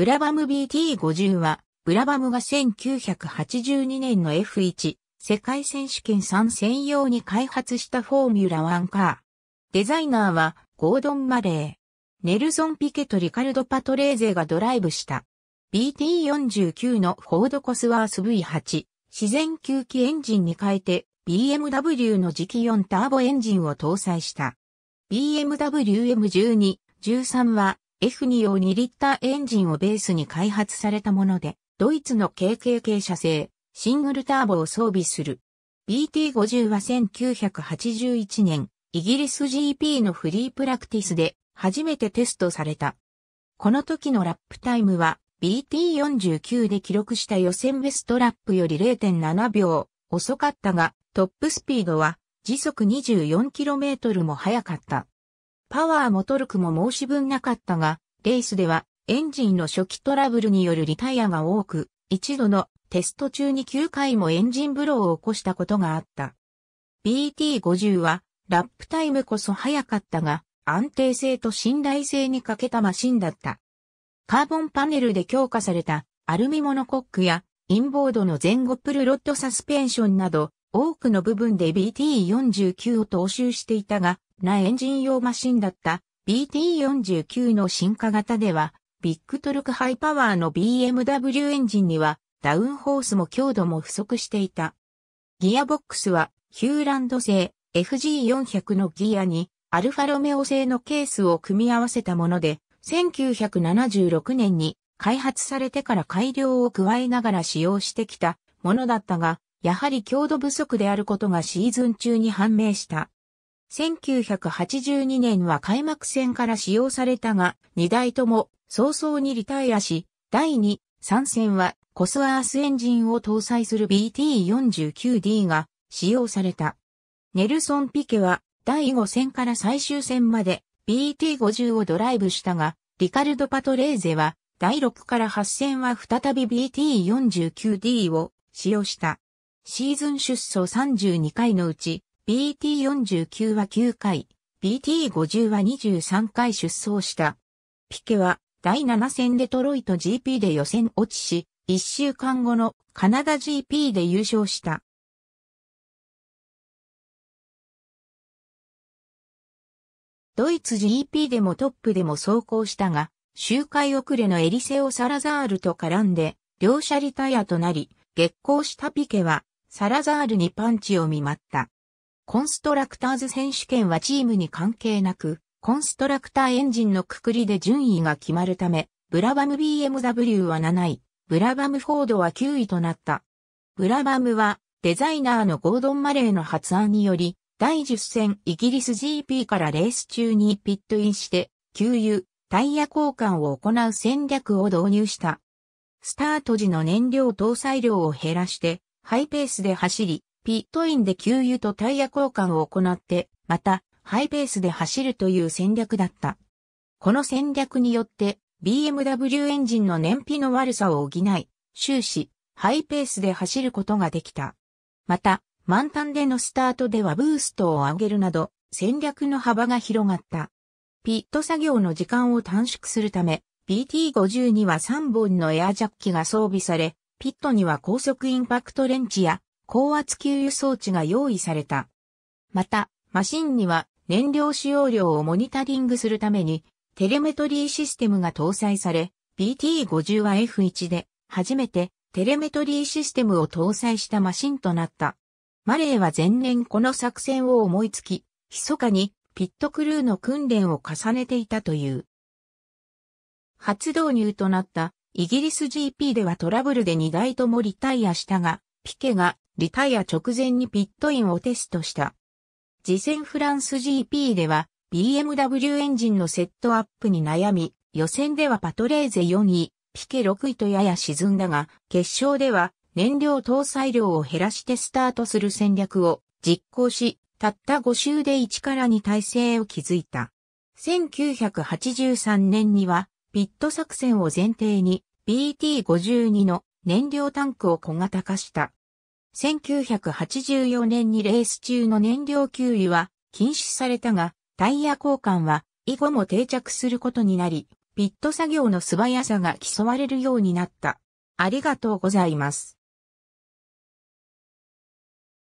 ブラバム BT50 は、ブラバムが1982年の F1 世界選手権参戦用に開発したフォーミュラ1カー。デザイナーはゴードン・マレー。ネルソン・ピケとリカルド・パトレーゼがドライブした。BT49 のフォードコスワース V8 自然吸気エンジンに変えて BMW の磁気4ターボエンジンを搭載した。BMW M12、13は F2 用2リッターエンジンをベースに開発されたもので、ドイツの KKK 社製、シングルターボを装備する。BT50 は1981年、イギリス GP のフリープラクティスで初めてテストされた。この時のラップタイムは BT49 で記録した予選ベストラップより0.7秒遅かったが、トップスピードは時速 24km も速かった。パワーもトルクも申し分なかったが、レースではエンジンの初期トラブルによるリタイアが多く、一度のテスト中に9回もエンジンブローを起こしたことがあった。BT50 はラップタイムこそ速かったが、安定性と信頼性に欠けたマシンだった。カーボンパネルで強化されたアルミモノコックやインボードの前後プルロットサスペンションなど多くの部分で BT49 を踏襲していたが、なエンジン用マシンだった BT49 の進化型では、ビッグトルクハイパワーの BMW エンジンにはダウンホースも強度も不足していた。ギアボックスはヒューランド製 FG400 のギアにアルファロメオ製のケースを組み合わせたもので、1976年に開発されてから改良を加えながら使用してきたものだったが、やはり強度不足であることがシーズン中に判明した。1982年は開幕戦から使用されたが、2台とも早々にリタイアし、第2、3戦はコスワースエンジンを搭載する BT49D が使用された。ネルソン・ピケは第5戦から最終戦まで BT50 をドライブしたが、リカルド・パトレーゼは第6から8戦は再び BT49D を使用した。シーズン出走32回のうち BT49 は9回、BT50 は23回出走した。ピケは第7戦デトロイト GP で予選落ちし、1週間後のカナダ GP で優勝した。ドイツ GP でもトップでも走行したが、周回遅れのエリセオ・サラザールと絡んで、両者リタイアとなり、激行したピケは、サラザールにパンチを見舞った。コンストラクターズ選手権はチームに関係なく、コンストラクターエンジンのくくりで順位が決まるため、ブラバム BMW は7位、ブラバムフォードは9位となった。ブラバムは、デザイナーのゴードン・マレーの発案により、第10戦イギリス GP からレース中にピットインして、給油、タイヤ交換を行う戦略を導入した。スタート時の燃料搭載量を減らして、ハイペースで走り、ピットインで給油とタイヤ交換を行って、また、ハイペースで走るという戦略だった。この戦略によって、BMW エンジンの燃費の悪さを補い、終始、ハイペースで走ることができた。また、満タンでのスタートではブーストを上げるなど、戦略の幅が広がった。ピット作業の時間を短縮するため、BT50 には3本のエアジャッキが装備され、ピットには高速インパクトレンチや高圧給油装置が用意された。また、マシンには燃料使用量をモニタリングするためにテレメトリーシステムが搭載され、BT50 は F1 で初めてテレメトリーシステムを搭載したマシンとなった。マレーは前年この作戦を思いつき、密かにピットクルーの訓練を重ねていたという。初導入となったイギリス GP ではトラブルで2台ともリタイアしたが、ピケがリタイア直前にピットインをテストした。次戦フランス GP では BMW エンジンのセットアップに悩み、予選ではパトレーゼ4位、ピケ6位とやや沈んだが、決勝では燃料搭載量を減らしてスタートする戦略を実行し、たった5周で1から2体制を築いた。1983年には、ピット作戦を前提に BT52 の燃料タンクを小型化した。1984年にレース中の燃料給油は禁止されたが、タイヤ交換は以後も定着することになり、ピット作業の素早さが競われるようになった。ありがとうございます。